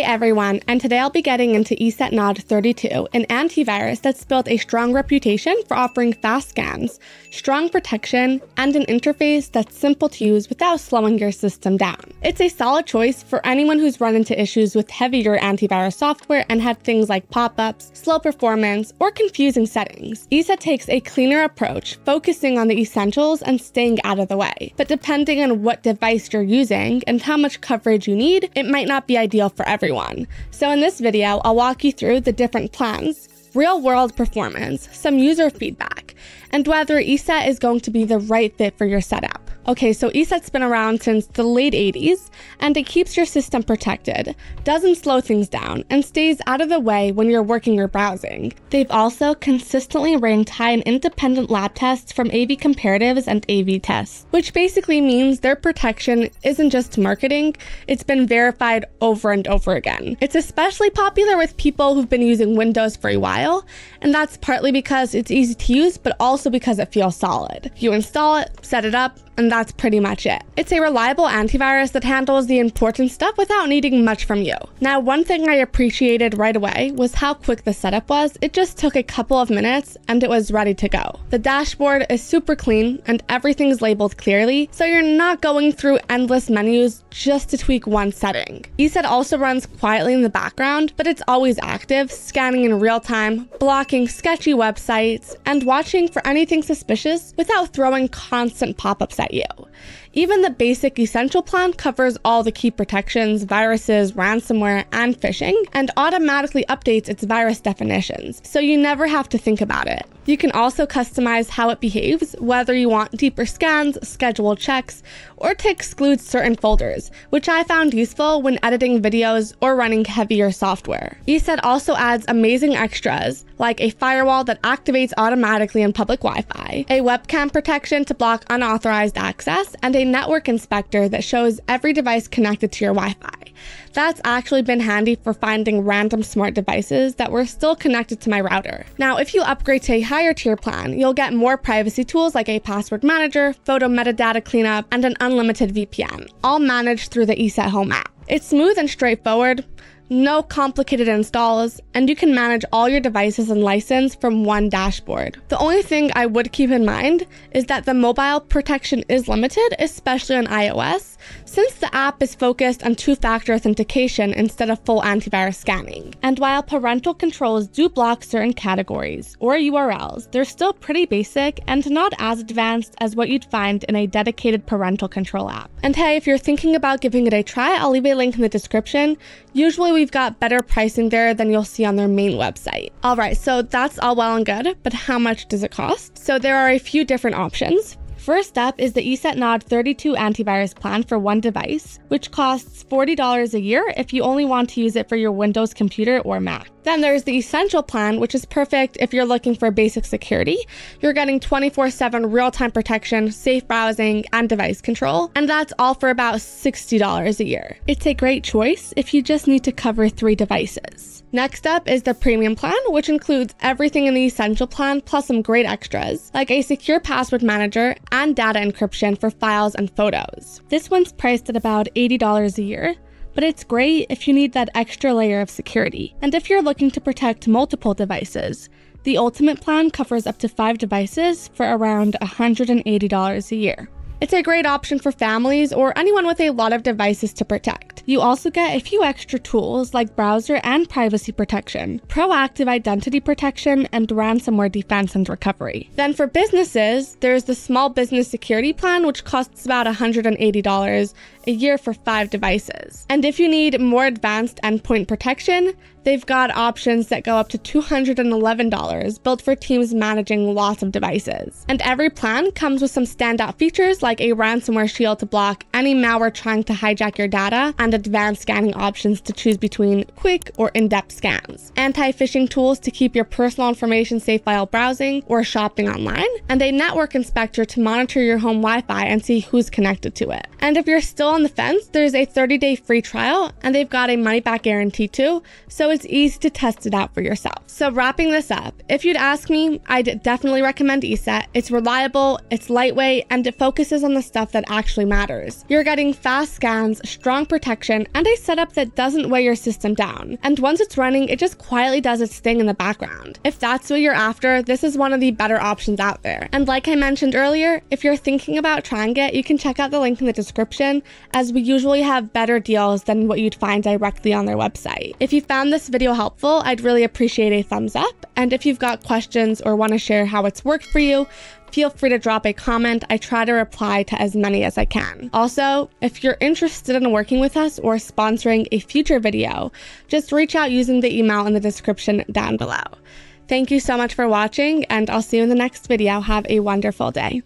Hey everyone, and today I'll be getting into ESET NOD32, an antivirus that's built a strong reputation for offering fast scans, strong protection, and an interface that's simple to use without slowing your system down. It's a solid choice for anyone who's run into issues with heavier antivirus software and had things like pop-ups, slow performance, or confusing settings. ESET takes a cleaner approach, focusing on the essentials and staying out of the way. But depending on what device you're using and how much coverage you need, it might not be ideal for everyone everyone. So in this video, I'll walk you through the different plans, real world performance, some user feedback, and whether ESET is going to be the right fit for your setup. Okay, so ESET's been around since the late 80s, and it keeps your system protected, doesn't slow things down, and stays out of the way when you're working or browsing. They've also consistently ranked high in independent lab tests from AV Comparatives and AV Tests, which basically means their protection isn't just marketing, it's been verified over and over again. It's especially popular with people who've been using Windows for a while, and that's partly because it's easy to use, but also because it feels solid. You install it, set it up, and that's pretty much it. It's a reliable antivirus that handles the important stuff without needing much from you. Now, one thing I appreciated right away was how quick the setup was. It just took a couple of minutes and it was ready to go. The dashboard is super clean and everything's labeled clearly, so you're not going through endless menus just to tweak one setting. ESET also runs quietly in the background, but it's always active, scanning in real time, blocking sketchy websites, and watching for anything suspicious without throwing constant pop-ups you. Even the basic essential plan covers all the key protections, viruses, ransomware, and phishing, and automatically updates its virus definitions, so you never have to think about it. You can also customize how it behaves, whether you want deeper scans, scheduled checks, or to exclude certain folders, which I found useful when editing videos or running heavier software. ESET also adds amazing extras, like a firewall that activates automatically in public Wi-Fi, a webcam protection to block unauthorized access, and a network inspector that shows every device connected to your Wi-Fi. That's actually been handy for finding random smart devices that were still connected to my router. Now, if you upgrade to a higher tier plan, you'll get more privacy tools like a password manager, photo metadata cleanup, and an unlimited VPN, all managed through the ESET Home app. It's smooth and straightforward, no complicated installs, and you can manage all your devices and license from one dashboard. The only thing I would keep in mind is that the mobile protection is limited, especially on iOS, since the app is focused on two-factor authentication instead of full antivirus scanning. And while parental controls do block certain categories or URLs, they're still pretty basic and not as advanced as what you'd find in a dedicated parental control app. And hey, if you're thinking about giving it a try, I'll leave a link in the description. Usually we've got better pricing there than you'll see on their main website. All right, so that's all well and good, but how much does it cost? So there are a few different options. First up is the ESET NOD32 antivirus plan for one device, which costs $40 a year if you only want to use it for your Windows computer or Mac. Then there's the Essential plan, which is perfect if you're looking for basic security. You're getting 24 7 real time protection, safe browsing, and device control, and that's all for about $60 a year. It's a great choice if you just need to cover three devices. Next up is the premium plan, which includes everything in the essential plan plus some great extras, like a secure password manager and data encryption for files and photos. This one's priced at about $80 a year, but it's great if you need that extra layer of security. And if you're looking to protect multiple devices, the ultimate plan covers up to five devices for around $180 a year. It's a great option for families or anyone with a lot of devices to protect. You also get a few extra tools like browser and privacy protection, proactive identity protection, and ransomware defense and recovery. Then for businesses, there's the small business security plan, which costs about $180 a year for five devices. And if you need more advanced endpoint protection, They've got options that go up to $211, built for teams managing lots of devices. And every plan comes with some standout features like a ransomware shield to block any malware trying to hijack your data, and advanced scanning options to choose between quick or in depth scans, anti phishing tools to keep your personal information safe while browsing or shopping online, and a network inspector to monitor your home Wi Fi and see who's connected to it. And if you're still on on the fence, there's a 30 day free trial and they've got a money back guarantee too, so it's easy to test it out for yourself. So, wrapping this up, if you'd ask me, I'd definitely recommend ESET. It's reliable, it's lightweight, and it focuses on the stuff that actually matters. You're getting fast scans, strong protection, and a setup that doesn't weigh your system down. And once it's running, it just quietly does its thing in the background. If that's what you're after, this is one of the better options out there. And like I mentioned earlier, if you're thinking about trying it, you can check out the link in the description, as we usually have better deals than what you'd find directly on their website. If you found this video helpful, I'd really appreciate a thumbs up. And if you've got questions or want to share how it's worked for you, feel free to drop a comment. I try to reply to as many as I can. Also, if you're interested in working with us or sponsoring a future video, just reach out using the email in the description down below. Thank you so much for watching, and I'll see you in the next video. Have a wonderful day.